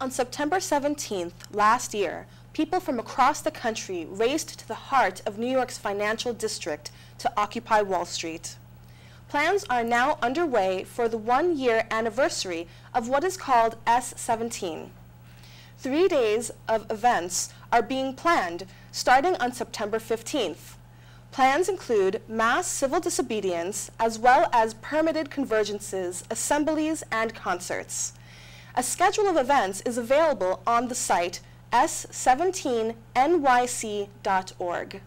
On September 17th last year, people from across the country raced to the heart of New York's financial district to occupy Wall Street. Plans are now underway for the one year anniversary of what is called S17. Three days of events are being planned starting on September 15th. Plans include mass civil disobedience as well as permitted convergences, assemblies, and concerts. A schedule of events is available on the site s17nyc.org.